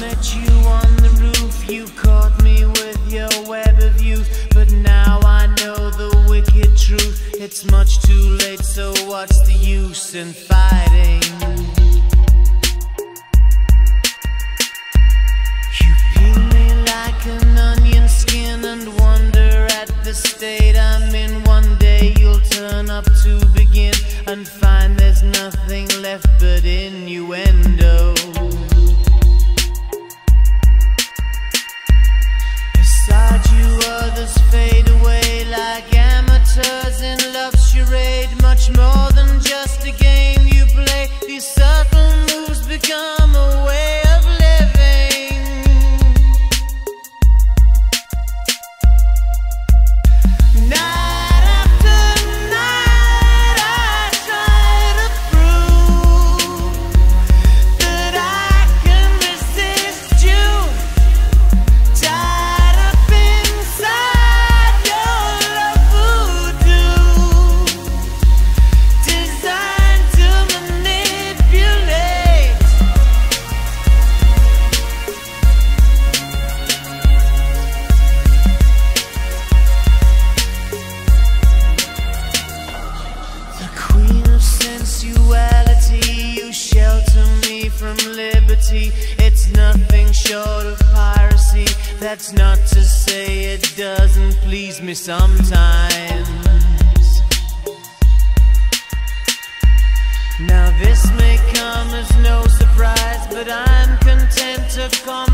Met you on the roof, you caught me with your web of youth. But now I know the wicked truth. It's much too late, so what's the use in fighting? You peel me like an onion skin and wonder at the state I'm in. One day you'll turn up to begin and find there's nothing left but innuendo. Others fade liberty. It's nothing short of piracy. That's not to say it doesn't please me sometimes. Now, this may come as no surprise, but I'm content to call